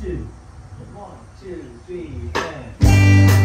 two, one, two, three, four.